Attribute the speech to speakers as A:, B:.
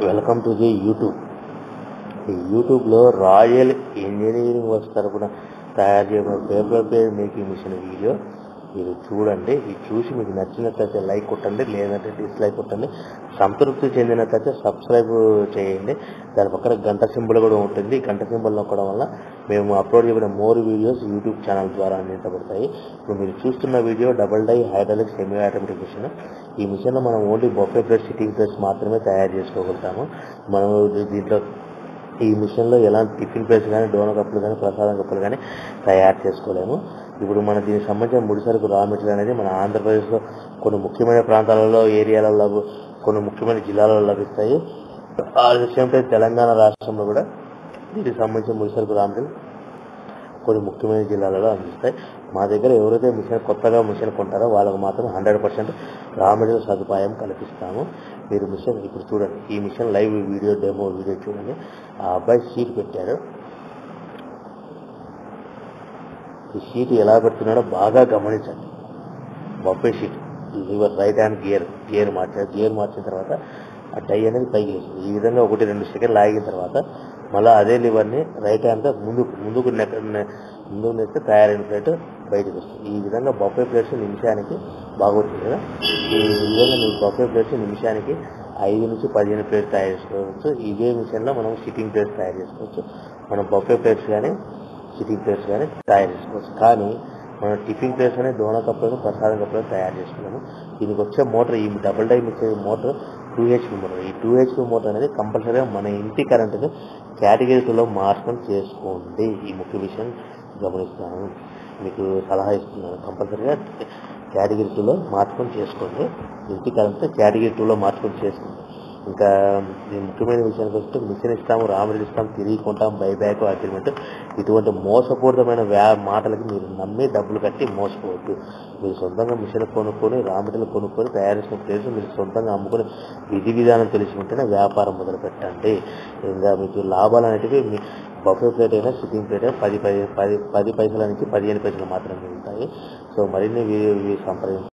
A: Welcome to the YouTube. యూట్యూబ్లో royal engineering works తరపున తయారు చేయబడిన పేపర్ పేర్ మేకింగ్ మిషన్ వీడియో. మీరు చూడండి ఇది చూసి మీకు నచ్చినట్లయితే లైక్ కొట్టండి లేదంటే డిస్లైక్ కొట్టండి. సంతృప్తి చెందినట్లయితే సబ్స్క్రైబ్ చేయండి. దాని పక్కన గంట సింబల్ కూడా ఉంటుంది. గంట సింబల్ నొక్కడం వల్ల మేము అప్లోడ్ చేయబడిన మోర్ వీడియోస్ యూట్యూబ్ ఛానల్ ద్వారా అందించబడతాయి. ఇప్పుడు మీరు చూస్తున్న video double die hydraulic semi automatic machine ఈ మిషన్లో మనం only buffet plate sitting plates మాత్రమే తయారు చేసుకోగలుగుతాము. మనం దీంట్లో ఈ మిషన్లో ఎలాంటి టిఫిన్ ప్లేట్స్ కానీ డోన కప్పులు కానీ ప్రసాదం కప్పులు కానీ తయారు చేసుకోలేము. ఇప్పుడు మన దీనికి సంబంధించిన ముడి సరుకు రా మెటీరియల్ అనేది మన ఆంధ్రప్రదేశ్లో కొన్ని ముఖ్యమైన ప్రాంతాలలో ఏరియాలలో కొన్ని ముఖ్యమైన జిల్లాలలో లభిస్తాయి. ఆ సేమ్ తెలంగాణ రాష్ట్రంలో కూడా దీనికి సంబంధించిన ముడిసరుకు రా మెటీరియల్ కొన్ని ముఖ్యమైన జిల్లాలలో అందిస్తాయి. మా దగ్గర ఎవరైతే మిషన్ కొత్తగా మిషన్ కొంటారో వాళ్ళకు మాత్రం హండ్రెడ్ పర్సెంట్ రా మెటీరియల్ సదుపాయం కల్పిస్తాము. మీరు మిషన్ ఇప్పుడు చూడండి. ఈ machine live video demo video చూడండి. ఆ అబ్బాయి షీట్ పెట్టారు. ఈ షీట్ ఎలా పెడుతున్నాడో బాగా గమనించండి. Buffet sheet lever right hand gear gear మార్చారు. గియర్ మార్చిన తర్వాత ఆ డై అనేది పైకి వేసింది. ఈ విధంగా ఒకటి రెండు సెకండ్లు లాగిన తర్వాత మళ్ళీ అదే లివర్ని రైట్ హ్యాండ్ ముందుకు ముందుకు నెక్క ముందుకు తయారైన ప్లేట్ బయటకు వస్తుంది. ఈ విధంగా బొప్పై ప్లేట్స్ నిమిషానికి బాగుంటుంది కదా? ఈ విధంగా మీరు బొబ్బే ప్లేట్స్ నిమిషానికి ఐదు నుంచి పదిహేను ప్లేట్స్ తయారు చేసుకోవచ్చు. ఇదే మిషన్లో మనం సిట్టింగ్ ప్లేట్స్ తయారు చేసుకోవచ్చు. మనం బొబ్బే ప్లేట్స్ కానీ సిట్టింగ్ ప్లేట్స్ కానీ తయారు చేసుకోవచ్చు. కానీ మనం టిఫిన్ ప్లేట్స్ అనే డోనా కప్పులను ప్రసాదం కప్పులను తయారు చేసుకున్నాము. దీనికి వచ్చే మోటార్ ఈ డబుల్ డై ఇచ్చే మోటార్ టూ హెచ్పి మోటార్. ఈ టూ హెచ్పి మోటార్ అనేది కంపల్సరీగా మన ఇంటి కరెంటుని కేటగిరీలో టూలో చేసుకోండి. ఈ ముఖ్య విషయం గమనిస్తాను మీకు సలహా ఇస్తున్నాను. కంపల్సరిగా కేటగిరీ టూలో మార్చుకొని చేసుకోండి. ఇంటి కరెంట్ కేటగిరీ టూలో మార్చుకొని చేసుకోండి. ఇంకా ముఖ్యమైన విషయానికి వస్తే మిషన్ ఇస్తాము రామడిలు ఇస్తాం తిరిగి కొంటాం బైబ్యాక్ అగ్రిమెంట్. ఇటువంటి మోసపూరితమైన వ్యా మాటలకి మీరు నమ్మి డబ్బులు కట్టి మోసపోవద్దు. మీరు సొంతంగా మిషన్ కొనుక్కొని రామడిలు కొనుక్కొని తయారు చేసిన ప్లేస్ మీరు సొంతంగా అమ్ముకొని విధి విధానం తెలిసి ఉంటేనే వ్యాపారం మొదలు పెట్టండి ఇంకా మీకు లాభాలు అనేటివి మీ బఫే ప్లేట్ అయినా సిట్టింగ్ ప్లేట్ అయినా పది పది పది పది పైసల నుంచి పదిహేను పైసలు మాత్రమే ఉంటాయి సో మరిన్ని సంప్రదించి